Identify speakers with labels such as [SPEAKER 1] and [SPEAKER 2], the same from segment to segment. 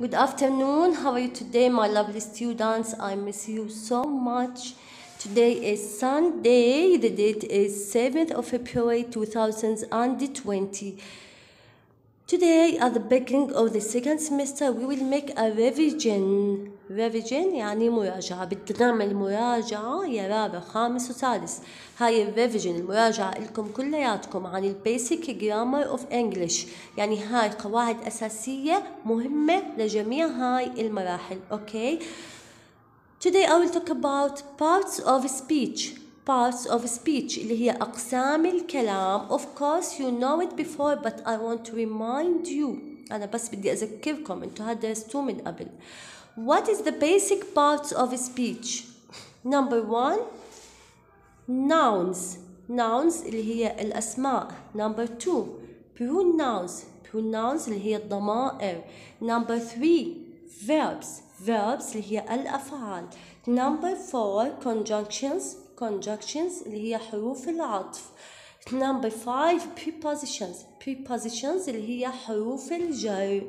[SPEAKER 1] Good afternoon. How are you today, my lovely students? I miss you so much. Today is Sunday. The date is 7th of February 2020. Today, at the beginning of the second semester, we will make a revision. Revision يعني مراجعة. بدنا نعمل مراجعة. يا رابع خامس وسادس. هاي الريفيجن المراجعة لكم كلياتكم عن البيسك جرامر اوف انجلش يعني هاي قواعد أساسية مهمة لجميع هاي المراحل. أوكي Today I will talk about parts of speech. parts of speech اللي هي أقسام الكلام of course you know it before but I want to remind you أنا بس بدي أذكركم أنتوا هدرستوه من قبل What is the basic parts of speech Number one nouns nouns اللي هي الأسماء Number two pronouns pronouns اللي هي الضمائر Number three verbs verbs اللي هي الأفعال Number four conjunctions conjunctions اللي هي حروف العطف Number five prepositions prepositions اللي هي حروف الجر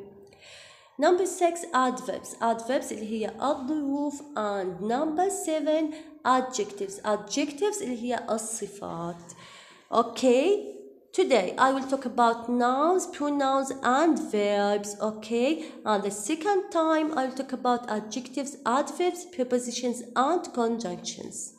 [SPEAKER 1] Number six adverbs adverbs اللي هي الظروف and number seven adjectives adjectives اللي هي الصفات Okay Today I will talk about nouns, pronouns and verbs, okay? And the second time I will talk about adjectives, adverbs, prepositions and conjunctions.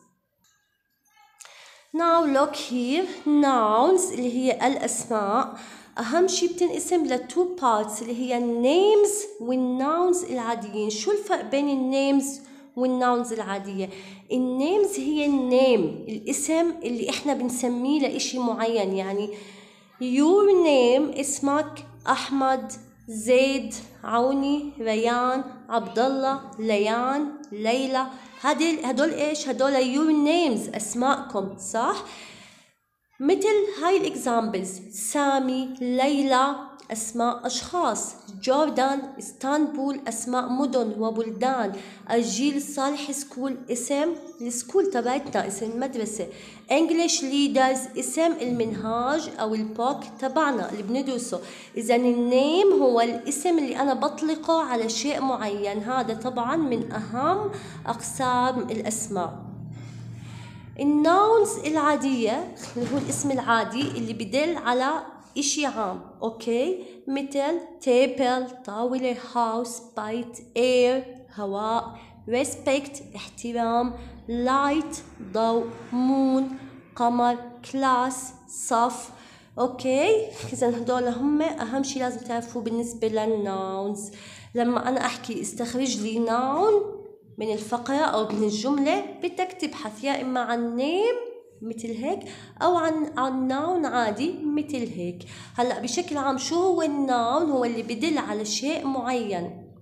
[SPEAKER 1] Now look here nouns اللي هي الأسماء. أهم شي بتنقسم لتو parts اللي هي names والnouns العاديين. شو الفرق بين النيمز وال nouns العادية؟ ال names هي ال name الاسم اللي إحنا بنسميه لإشي معين. يعني your name اسمك أحمد زيد عوني ريان عبد الله ليان ليلى. هدول هدول إيش؟ هدول your names أسماءكم صح؟ مثل هاي ال examples سامي ليلى أسماء أشخاص. Jordan اسطنبول أسماء مدن وبلدان. الجيل الصالح school اسم ال school تبعتنا اسم المدرسة. English Leaders اسم المنهاج أو ال book تبعنا اللي بندرسه. إذا ال name هو الاسم اللي أنا بطلقه على شيء معين. هذا طبعا من أهم أقسام الأسماء. ال nouns العادية اللي هو الاسم العادي اللي بدل على إشي عام okay؟ مثل table طاولة house بيت air هواء respect احترام light ضوء moon قمر class صف. okay؟ اذا هدول هم أهم شيء لازم تعرفوه بالنسبة لل nouns لما أنا أحكي استخرج لي noun من الفقرة أو من الجملة بدك تبحث يا إما عن name مثل هيك أو عن عن noun عادي مثل هيك. هلأ بشكل عام شو هو ال noun هو اللي بدل على شيء معين.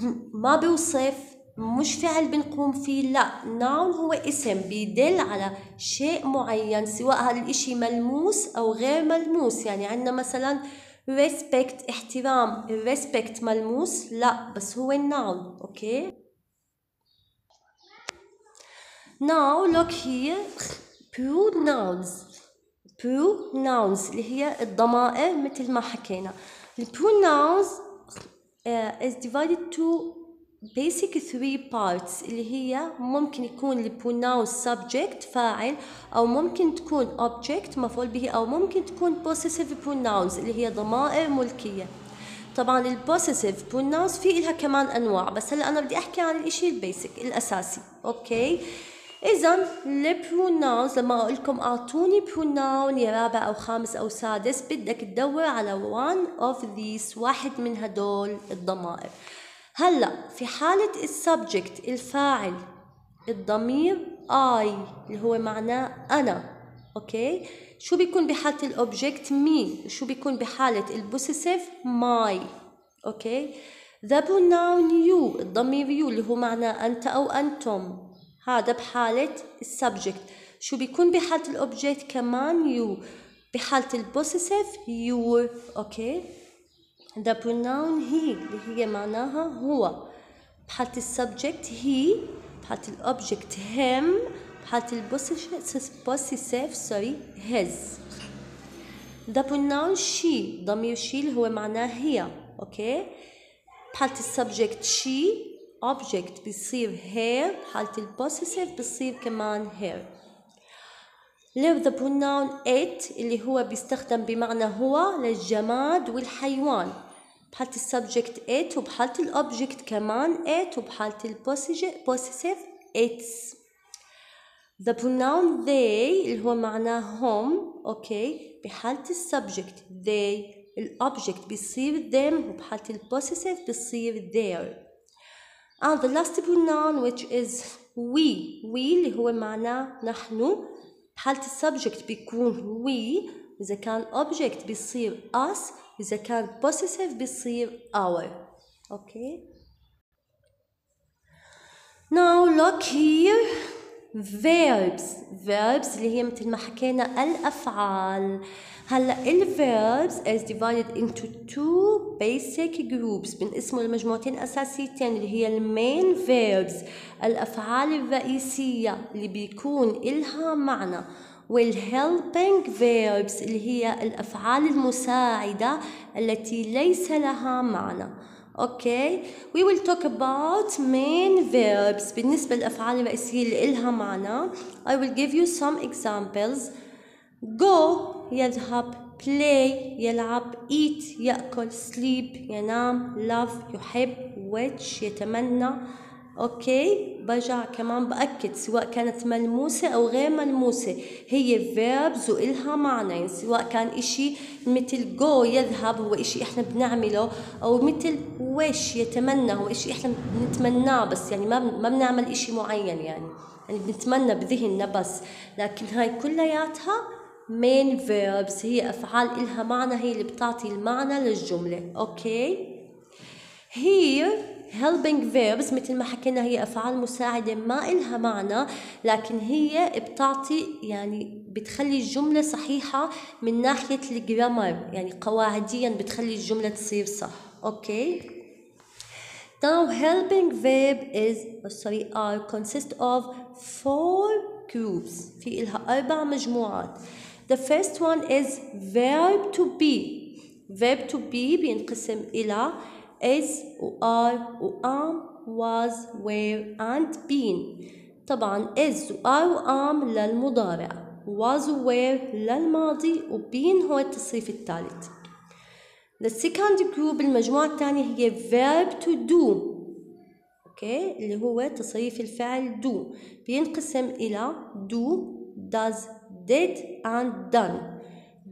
[SPEAKER 1] ما بيوصف مش فعل بنقوم فيه لأ noun هو اسم بيدل على شيء معين سواء هذا الإشي ملموس أو غير ملموس. يعني عندنا مثلا respect احترام. respect ملموس لأ بس هو ال noun أوكي؟ Now look here. Pronouns pronouns اللي هي الضمائر مثل ما حكينا. ال pronouns uh, is divided to basic three parts اللي هي ممكن يكون ال pronoun subject فاعل أو ممكن تكون object مفعول به أو ممكن تكون possessive pronouns اللي هي ضمائر ملكية. طبعا ال possessive pronouns في إلها كمان أنواع بس هلا أنا بدي أحكي عن الإشي ال basic الأساسي. أوكي إذا ال pronouns لما أقول لكم أعطوني pronoun يا رابع أو خامس أو سادس بدك تدور على one of these واحد من هدول الضمائر. هلأ في حالة ال subject الفاعل الضمير I اللي هو معناه أنا أوكي؟ شو بيكون بحالة ال object me شو بيكون بحالة ال possessive my أوكي؟ the pronoun you الضمير you اللي هو معناه أنت أو أنتم. هذا بحالة ال subject. شو بيكون بحالة ال object كمان؟ you بحالة ال possessive your أوكي the pronoun he اللي هي معناها هو. بحالة ال subject he بحالة ال object him بحالة ال possessive sorry his. The pronoun she ضمير she اللي هو معناه هي. أوكي بحالة ال subject she object بيصير her بحالة ال possessive بيصير كمان her live the pronoun it اللي هو بيستخدم بمعنى هو للجماد والحيوان. بحالة ال subject it وبحالة ال object كمان it وبحالة ال possessive its. The pronoun they اللي هو معناه هم أوكي بحالة ال subject they ال object بيصير them وبحالة ال possessive بيصير their. and the last pronoun which is we we اللي هو معناه نحن بحالة السبجكت بيكون we إذا كان object بيصير us إذا كان possessive بيصير our okay now look here Verbs. Verbs اللي هي مثل ما حكينا الأفعال. هلا ال verbs is divided into two basic groups بنقسموا لمجموعتين أساسيتين اللي هي المين verbs الأفعال الرئيسية اللي بيكون إلها معنى والhelping verbs اللي هي الأفعال المساعدة التي ليس لها معنى. أوكي we will talk about main verbs بالنسبة للأفعال الرئيسية اللي إلها معنى I will give you some examples go يذهب play يلعب eat يأكل sleep ينام love يحب which يتمنى أوكي؟ برجع كمان بأكد سواء كانت ملموسة أو غير ملموسة. هي verbs والها معنى يعني سواء كان إشي مثل go يذهب هو إشي إحنا بنعمله أو مثل wish يتمنى هو إشي إحنا بنتمناه بس يعني ما ما بنعمل إشي معين يعني. يعني بنتمنى بذهننا بس. لكن هاي كلياتها main verbs هي أفعال إلها معنى هي اللي بتعطي المعنى للجملة. أوكي؟ Here helping verbs مثل ما حكينا هي أفعال مساعدة ما إلها معنى لكن هي بتعطي يعني بتخلي الجملة صحيحة من ناحية ال grammar يعني قواعديا بتخلي الجملة تصير صح. أوكي؟ Now helping verb is oh, sorry are consist of four groups. في إلها أربع مجموعات. The first one is verb to be. Verb to be بينقسم إلى is و are و am was were and been. طبعا is و are و am للمضارع. Was و were للماضي و been هو التصريف الثالث. The second group المجموعة الثانية هي verb to do. أوكي اللي هو تصريف الفعل do. بينقسم إلى do does did and done.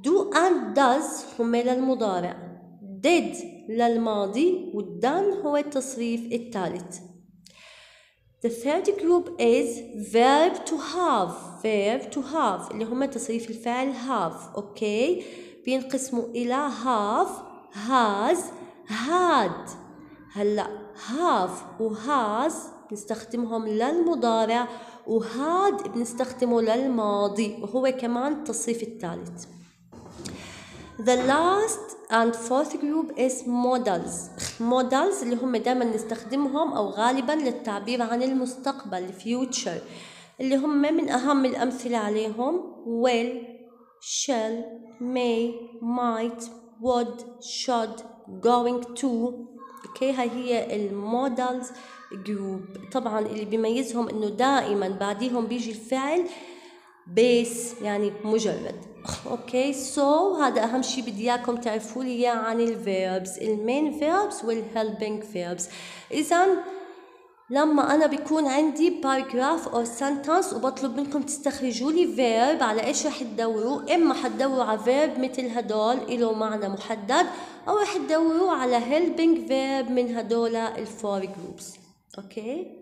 [SPEAKER 1] Do and does هم للمضارع. Did للماضي وال done هو التصريف الثالث. The third group is verb to have. Verb to have اللي هم تصريف الفعل have. أوكي بينقسموا إلى have has had. هلا have و has بنستخدمهم للمضارع وهاد بنستخدمه للماضي وهو كمان التصريف الثالث. The last and fourth group is models. Models اللي هم دائما نستخدمهم أو غالبا للتعبير عن المستقبل future. اللي هم من أهم الأمثلة عليهم. Will shall may might would should going to. أوكي هاي هي ال modals group. طبعا اللي بيميزهم إنه دائما بعديهم بيجي الفعل base يعني مجرد. أوكي سو so, هذا أهم شيء بدي إياكم تعرفوا لي اياه عن ال verbs ال main verbs وال helping verbs اذا لما أنا بيكون عندي paragraph أو sentence وبطلب منكم تستخرجوا لي verb على إيش رح تدوروا؟ إما حتدوروا على verb مثل هدول له معنى محدد أو رح تدوروا على helping verb من هدول ال four groups أوكي